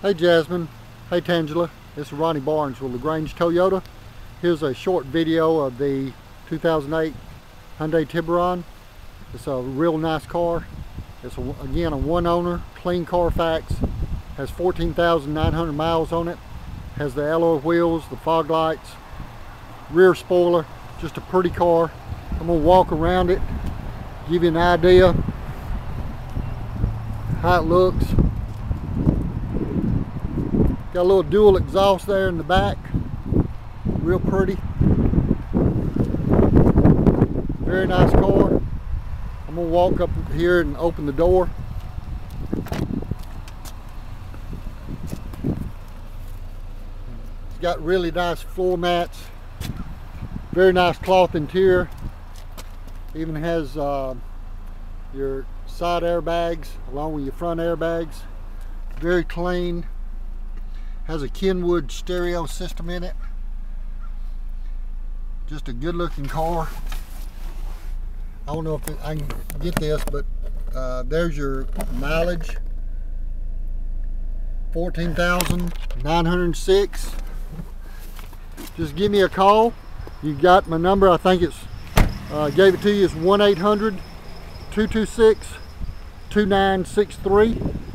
Hey Jasmine, hey Tangela, this is Ronnie Barnes with LaGrange Toyota. Here's a short video of the 2008 Hyundai Tiburon. It's a real nice car. It's a, again a one owner, clean Carfax, has 14,900 miles on it, has the alloy wheels, the fog lights, rear spoiler, just a pretty car. I'm gonna walk around it, give you an idea how it looks. Got a little dual exhaust there in the back, real pretty. Very nice car. I'm gonna walk up here and open the door. It's got really nice floor mats. Very nice cloth interior. Even has uh, your side airbags along with your front airbags. Very clean. Has a Kenwood stereo system in it. Just a good looking car. I don't know if I can get this, but uh, there's your mileage. 14,906. Just give me a call. You got my number. I think it's, uh, gave it to you. It's 1-800-226-2963.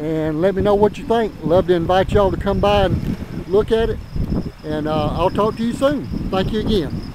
And let me know what you think. Love to invite y'all to come by and look at it. And uh, I'll talk to you soon. Thank you again.